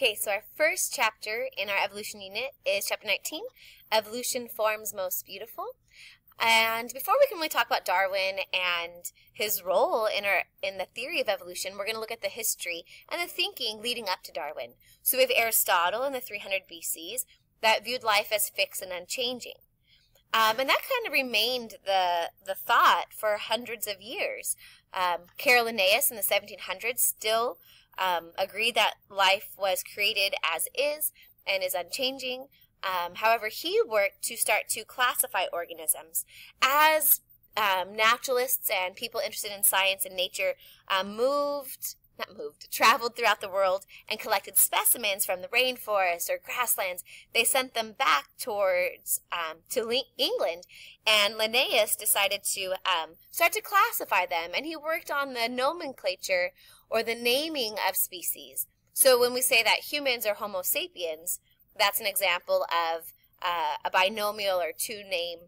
Okay, so our first chapter in our evolution unit is chapter 19, Evolution Forms Most Beautiful. And before we can really talk about Darwin and his role in our in the theory of evolution, we're going to look at the history and the thinking leading up to Darwin. So we have Aristotle in the 300 BCs that viewed life as fixed and unchanging. Um, and that kind of remained the the thought for hundreds of years. Um, in the 1700s still um, agreed that life was created as is and is unchanging. Um, however, he worked to start to classify organisms as um, naturalists and people interested in science and nature um, moved not moved, traveled throughout the world and collected specimens from the rainforest or grasslands. They sent them back towards um, to England, and Linnaeus decided to um, start to classify them, and he worked on the nomenclature or the naming of species. So when we say that humans are Homo sapiens, that's an example of uh, a binomial or two name,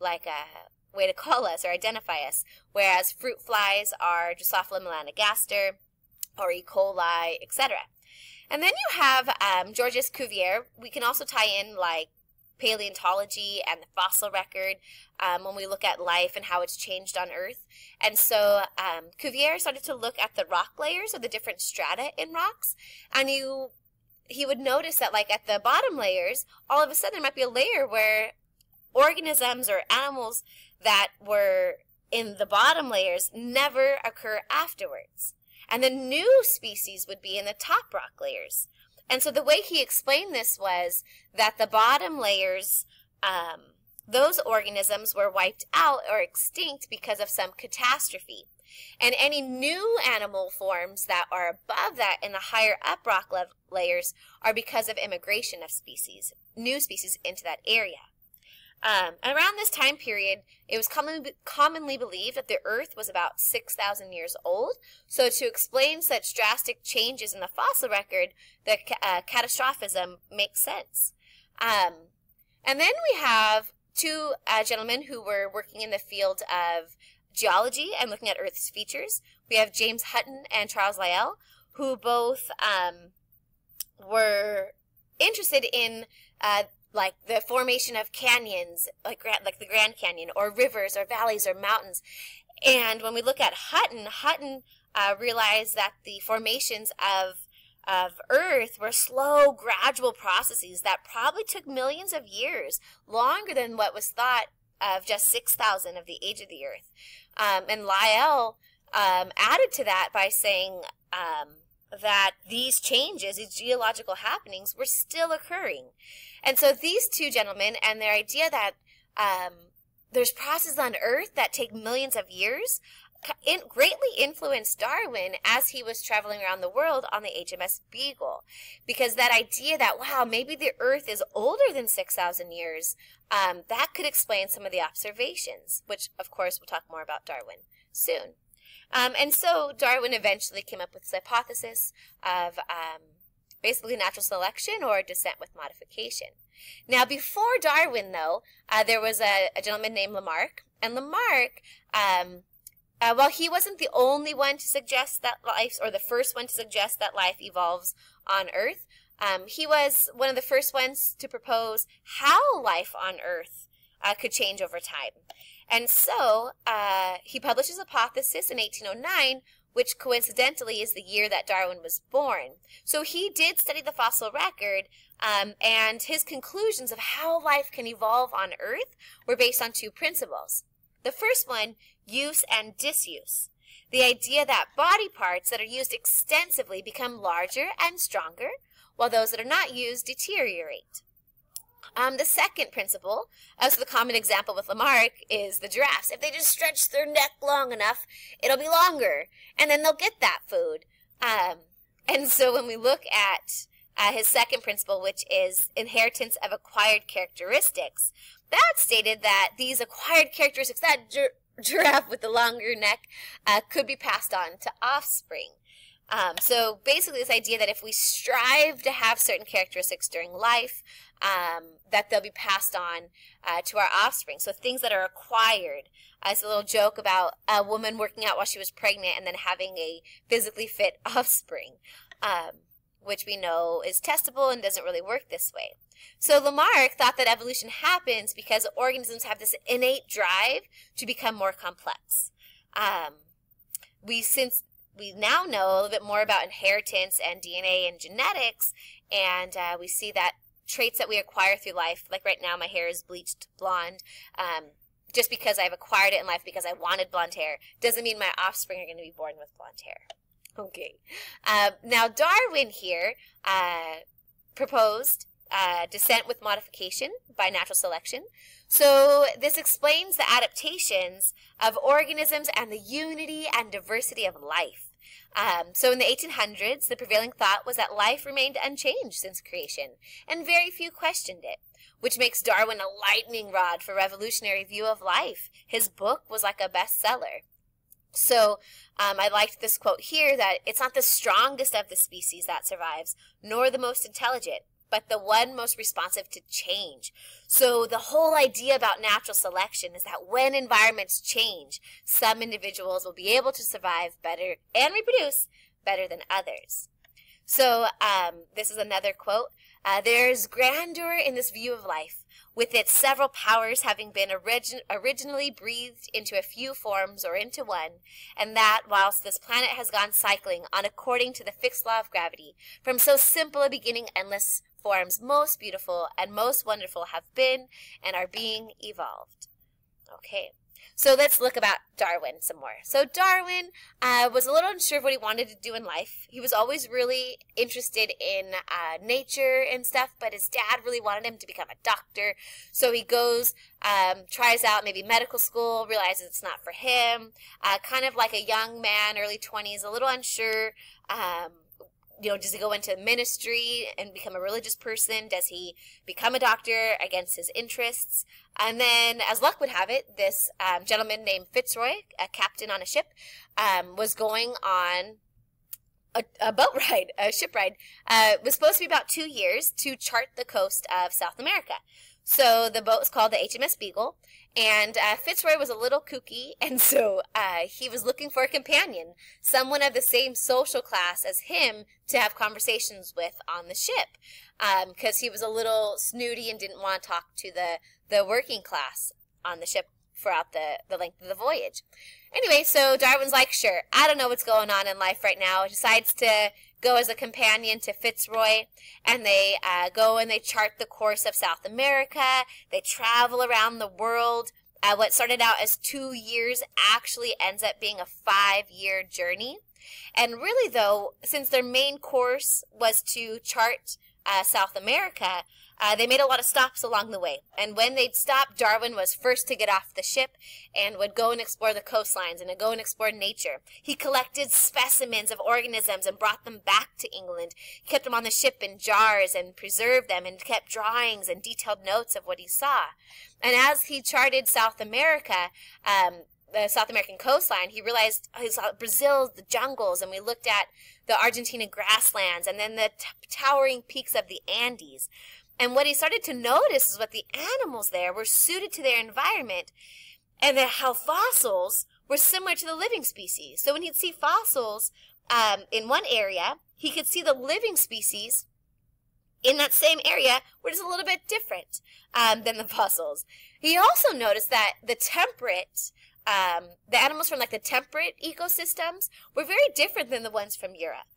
like a way to call us or identify us, whereas fruit flies are Drosophila melanogaster or E. coli, etc. And then you have um, Georges Cuvier. We can also tie in like paleontology and the fossil record um, when we look at life and how it's changed on Earth. And so um, Cuvier started to look at the rock layers or the different strata in rocks, and you he would notice that like at the bottom layers, all of a sudden there might be a layer where organisms or animals that were in the bottom layers never occur afterwards. And the new species would be in the top rock layers. And so the way he explained this was that the bottom layers, um, those organisms were wiped out or extinct because of some catastrophe. And any new animal forms that are above that in the higher up rock layers are because of immigration of species, new species into that area. Um, around this time period, it was commonly, commonly believed that the Earth was about 6,000 years old. So to explain such drastic changes in the fossil record, the uh, catastrophism makes sense. Um, and then we have two uh, gentlemen who were working in the field of geology and looking at Earth's features. We have James Hutton and Charles Lyell, who both um, were interested in uh, like the formation of canyons, like like the Grand Canyon, or rivers, or valleys, or mountains. And when we look at Hutton, Hutton uh, realized that the formations of of Earth were slow, gradual processes that probably took millions of years, longer than what was thought of just 6,000 of the age of the Earth. Um, and Lyell um, added to that by saying um, that these changes, these geological happenings, were still occurring. And so these two gentlemen and their idea that um, there's processes on Earth that take millions of years greatly influenced Darwin as he was traveling around the world on the HMS Beagle. Because that idea that, wow, maybe the Earth is older than 6,000 years, um, that could explain some of the observations, which, of course, we'll talk more about Darwin soon. Um, and so Darwin eventually came up with this hypothesis of um, basically natural selection or descent with modification. Now, before Darwin, though, uh, there was a, a, gentleman named Lamarck, and Lamarck, um, uh, well, he wasn't the only one to suggest that life, or the first one to suggest that life evolves on Earth. Um, he was one of the first ones to propose how life on Earth uh, could change over time. And so uh, he published his hypothesis in 1809, which coincidentally is the year that Darwin was born. So he did study the fossil record, um, and his conclusions of how life can evolve on Earth were based on two principles. The first one, use and disuse. The idea that body parts that are used extensively become larger and stronger, while those that are not used deteriorate. Um, the second principle, as the common example with Lamarck, is the giraffes. If they just stretch their neck long enough, it'll be longer, and then they'll get that food. Um, and so when we look at uh, his second principle, which is inheritance of acquired characteristics, that stated that these acquired characteristics, that gir giraffe with the longer neck, uh, could be passed on to offspring. Um, so basically, this idea that if we strive to have certain characteristics during life, um, that they'll be passed on uh, to our offspring. So things that are acquired. Uh, it's a little joke about a woman working out while she was pregnant and then having a physically fit offspring. Um, which we know is testable and doesn't really work this way. So Lamarck thought that evolution happens because organisms have this innate drive to become more complex. Um, we since we now know a little bit more about inheritance and DNA and genetics, and uh, we see that traits that we acquire through life, like right now my hair is bleached blonde, um, just because I've acquired it in life because I wanted blonde hair, doesn't mean my offspring are going to be born with blonde hair. Okay. Uh, now, Darwin here uh, proposed uh, descent with modification by natural selection. So this explains the adaptations of organisms and the unity and diversity of life. Um, so in the 1800s, the prevailing thought was that life remained unchanged since creation, and very few questioned it, which makes Darwin a lightning rod for revolutionary view of life. His book was like a bestseller. So um, I liked this quote here that it's not the strongest of the species that survives, nor the most intelligent, but the one most responsive to change. So the whole idea about natural selection is that when environments change, some individuals will be able to survive better and reproduce better than others. So um, this is another quote. Uh, There's grandeur in this view of life, with its several powers having been origin- originally breathed into a few forms or into one, and that whilst this planet has gone cycling on according to the fixed law of gravity, from so simple a beginning endless forms most beautiful and most wonderful have been and are being evolved. Okay. So let's look about Darwin some more. So Darwin uh, was a little unsure of what he wanted to do in life. He was always really interested in uh, nature and stuff, but his dad really wanted him to become a doctor. So he goes, um, tries out maybe medical school, realizes it's not for him. Uh, kind of like a young man, early 20s, a little unsure. Um, you know, does he go into ministry and become a religious person? Does he become a doctor against his interests? And then, as luck would have it, this um, gentleman named Fitzroy, a captain on a ship, um, was going on a, a, boat ride, a ship ride. Uh, was supposed to be about two years to chart the coast of South America. So the boat was called the HMS Beagle, and uh, Fitzroy was a little kooky, and so uh, he was looking for a companion, someone of the same social class as him to have conversations with on the ship, because um, he was a little snooty and didn't want to talk to the, the working class on the ship throughout the, the length of the voyage. Anyway, so Darwin's like, sure, I don't know what's going on in life right now. He decides to go as a companion to Fitzroy, and they uh, go and they chart the course of South America. They travel around the world. Uh, what started out as two years actually ends up being a five year journey. And really, though, since their main course was to chart uh, South America, uh, they made a lot of stops along the way. And when they'd stop, Darwin was first to get off the ship and would go and explore the coastlines and go and explore nature. He collected specimens of organisms and brought them back to England. He kept them on the ship in jars and preserved them and kept drawings and detailed notes of what he saw. And as he charted South America, um, the South American coastline, he realized he saw Brazil, the jungles, and we looked at the Argentina grasslands, and then the towering peaks of the Andes. And what he started to notice is what the animals there were suited to their environment and that how fossils were similar to the living species. So when he'd see fossils um, in one area, he could see the living species in that same area were just a little bit different um, than the fossils. He also noticed that the temperate, um, the animals from like the temperate ecosystems were very different than the ones from Europe.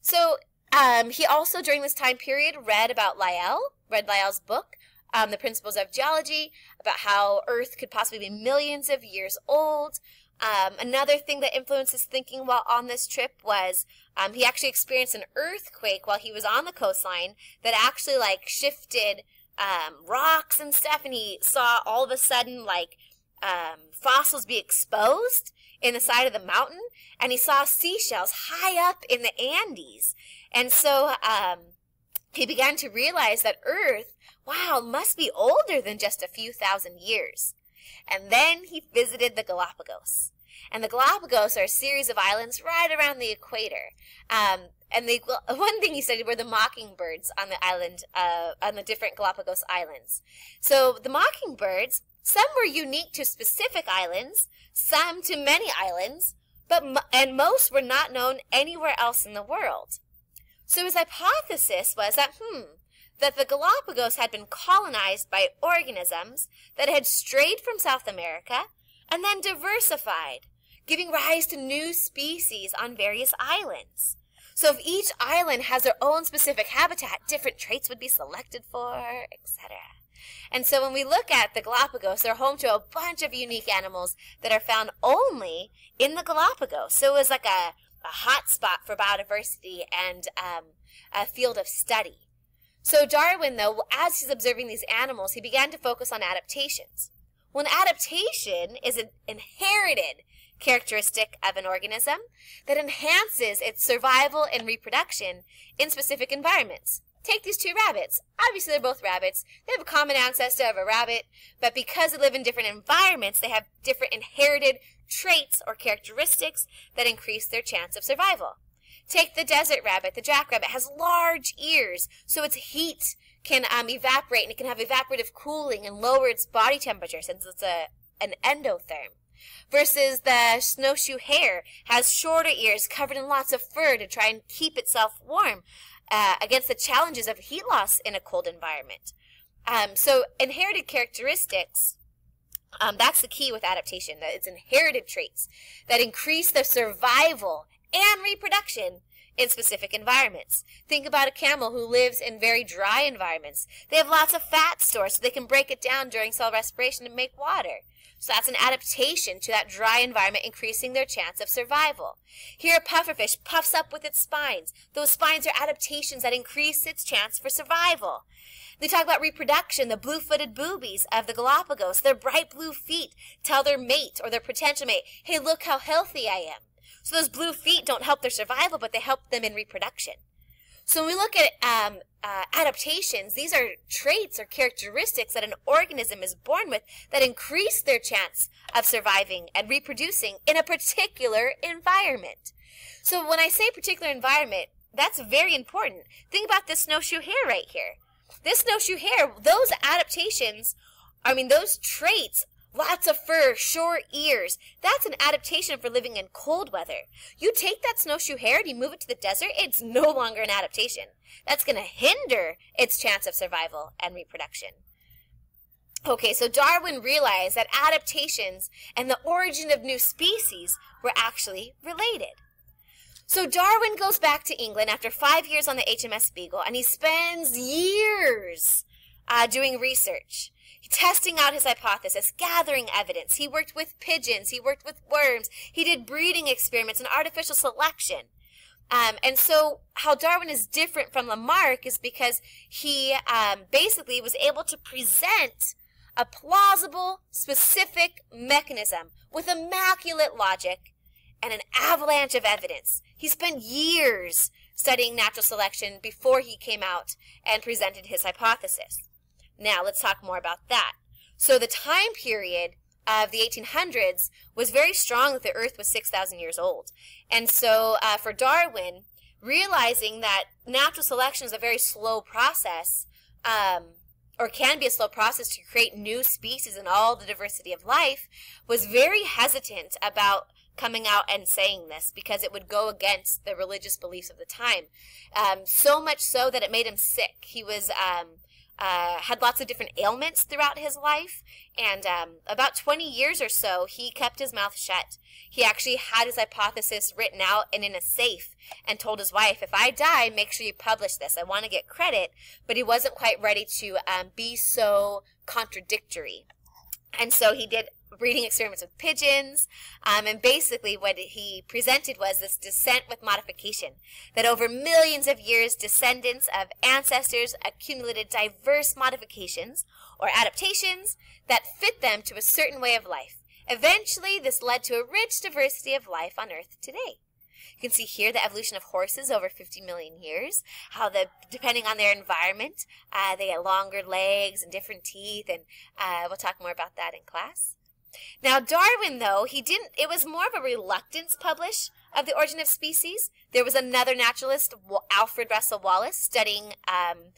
So um, he also, during this time period, read about Lyell, read Lyell's book, um, The Principles of Geology, about how Earth could possibly be millions of years old. Um, another thing that influenced his thinking while on this trip was um, he actually experienced an earthquake while he was on the coastline that actually like shifted um, rocks and stuff, and he saw all of a sudden like um, fossils be exposed in the side of the mountain, and he saw seashells high up in the Andes. And so um, he began to realize that Earth, wow, must be older than just a few thousand years. And then he visited the Galapagos. And the Galapagos are a series of islands right around the equator. Um, and the one thing he studied were the mockingbirds on the island, uh, on the different Galapagos islands. So the mockingbirds, some were unique to specific islands, some to many islands, but and most were not known anywhere else in the world. So his hypothesis was that, hmm, that the Galapagos had been colonized by organisms that had strayed from South America and then diversified, giving rise to new species on various islands. So if each island has their own specific habitat, different traits would be selected for, etc. And so when we look at the Galapagos, they're home to a bunch of unique animals that are found only in the Galapagos. So it was like a, a hot spot for biodiversity and um, a field of study. So Darwin, though, as he's observing these animals, he began to focus on adaptations. Well, an adaptation is an inherited characteristic of an organism that enhances its survival and reproduction in specific environments. Take these two rabbits. Obviously, they're both rabbits. They have a common ancestor of a rabbit, but because they live in different environments, they have different inherited traits or characteristics that increase their chance of survival. Take the desert rabbit. The jackrabbit has large ears, so its heat can um, evaporate and it can have evaporative cooling and lower its body temperature since it's a, an endotherm. Versus the snowshoe hare has shorter ears covered in lots of fur to try and keep itself warm uh, against the challenges of heat loss in a cold environment. Um, so inherited characteristics, um, that's the key with adaptation, that it's inherited traits that increase the survival and reproduction in specific environments. Think about a camel who lives in very dry environments. They have lots of fat stores so they can break it down during cell respiration to make water. So that's an adaptation to that dry environment, increasing their chance of survival. Here, a pufferfish puffs up with its spines. Those spines are adaptations that increase its chance for survival. They talk about reproduction, the blue-footed boobies of the Galapagos. Their bright blue feet tell their mate or their potential mate, hey, look how healthy I am. So those blue feet don't help their survival, but they help them in reproduction. So when we look at um, uh, adaptations, these are traits or characteristics that an organism is born with that increase their chance of surviving and reproducing in a particular environment. So when I say particular environment, that's very important. Think about this snowshoe hare right here. This snowshoe hare, those adaptations, I mean, those traits Lots of fur, short ears. That's an adaptation for living in cold weather. You take that snowshoe hare and you move it to the desert, it's no longer an adaptation. That's going to hinder its chance of survival and reproduction. Okay, so Darwin realized that adaptations and the origin of new species were actually related. So Darwin goes back to England after five years on the HMS Beagle, and he spends years uh, doing research testing out his hypothesis, gathering evidence. He worked with pigeons. He worked with worms. He did breeding experiments and artificial selection. Um, and so how Darwin is different from Lamarck is because he um, basically was able to present a plausible, specific mechanism with immaculate logic and an avalanche of evidence. He spent years studying natural selection before he came out and presented his hypothesis. Now, let's talk more about that. So the time period of the 1800s was very strong that the Earth was 6,000 years old. And so uh, for Darwin, realizing that natural selection is a very slow process, um, or can be a slow process to create new species and all the diversity of life, was very hesitant about coming out and saying this because it would go against the religious beliefs of the time. Um, so much so that it made him sick. He was um, uh, had lots of different ailments throughout his life, and um, about 20 years or so, he kept his mouth shut. He actually had his hypothesis written out and in a safe and told his wife, if I die, make sure you publish this. I want to get credit, but he wasn't quite ready to um, be so contradictory. And so he did breeding experiments with pigeons. Um, and basically, what he presented was this descent with modification that over millions of years, descendants of ancestors accumulated diverse modifications or adaptations that fit them to a certain way of life. Eventually, this led to a rich diversity of life on Earth today. You can see here the evolution of horses over 50 million years, how the, depending on their environment, uh, they get longer legs and different teeth, and uh, we'll talk more about that in class. Now, Darwin, though, he didn't, it was more of a reluctance publish of the origin of species. There was another naturalist, Alfred Russel Wallace, studying um,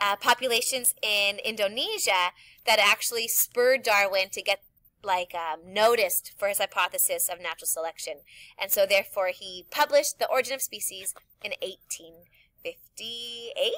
uh, populations in Indonesia that actually spurred Darwin to get like um, noticed for his hypothesis of natural selection. And so therefore he published The Origin of Species in 18 58